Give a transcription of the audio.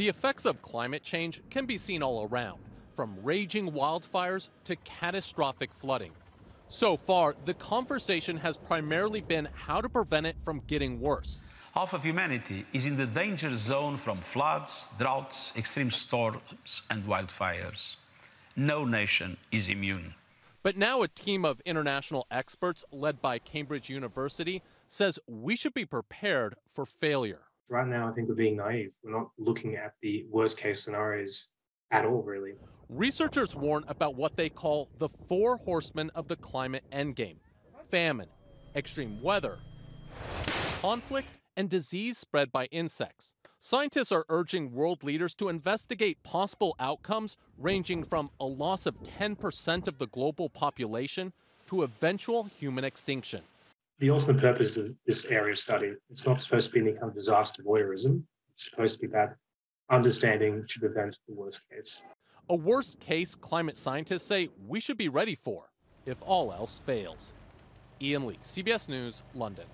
The effects of climate change can be seen all around, from raging wildfires to catastrophic flooding. So far, the conversation has primarily been how to prevent it from getting worse. Half of humanity is in the danger zone from floods, droughts, extreme storms, and wildfires. No nation is immune. But now a team of international experts led by Cambridge University says we should be prepared for failure. Right now, I think we're being naive. We're not looking at the worst case scenarios at all, really. Researchers warn about what they call the four horsemen of the climate endgame famine, extreme weather, conflict, and disease spread by insects. Scientists are urging world leaders to investigate possible outcomes ranging from a loss of 10% of the global population to eventual human extinction. The ultimate purpose of this area of study, it's not supposed to be any kind of disaster voyeurism. It's supposed to be about understanding to prevent the worst case. A worst case climate scientists say we should be ready for if all else fails. Ian Lee, CBS News, London.